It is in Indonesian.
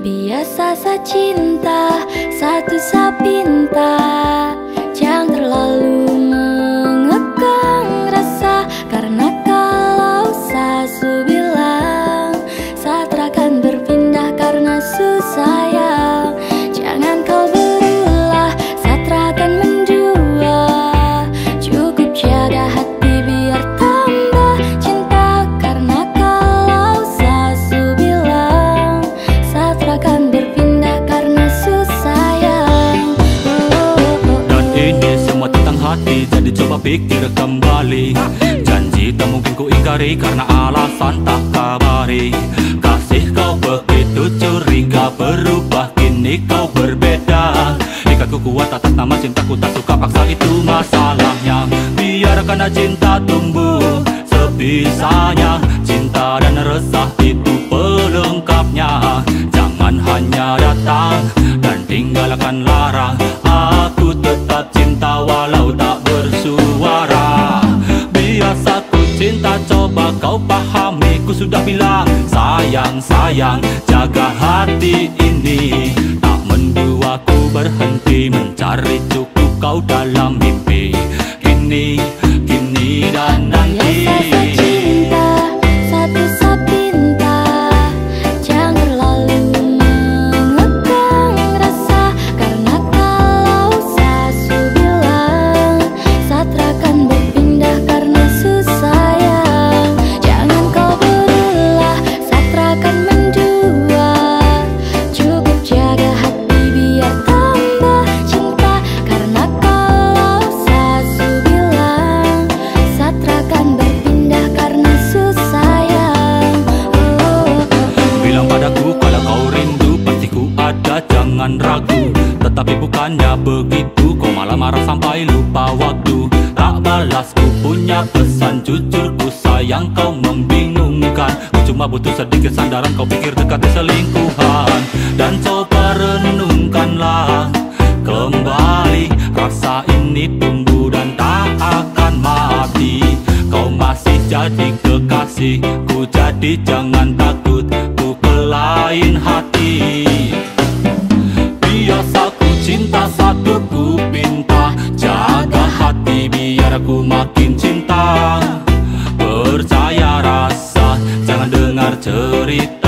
Biasa sa cinta Satu sa pinta ini semua tentang hati Jadi coba pikir kembali. Janji tak mungkin ku ingkari Karena alasan tak kabari. Kasih kau begitu curiga Berubah kini kau berbeda. Ikatku kuat atas nama cintaku Tak suka paksa itu masalahnya. Biarkan cinta tumbuh Sebisanya Cinta dan resah itu pelengkapnya. Jangan hanya datang dan tinggalkan larang Aku tetap cinta walau tak bersuara. Biasa ku cinta coba kau pahami. Ku sudah bilang sayang sayang jaga hati ini. Tak mendua ku berhenti mencari cukup kau dalam bukannya begitu Kau malah marah sampai lupa waktu. Tak balas ku punya pesan Jujur ku sayang kau membingungkan. Ku cuma butuh sedikit sandaran Kau pikir dekati selingkuhan. Dan coba renungkanlah Kembali rasa ini tumbuh dan tak akan mati. Kau masih jadi kekasih Ku jadi jangan cinta satu ku pinta Jaga hati biar aku makin cinta. Percaya rasa, jangan dengar cerita.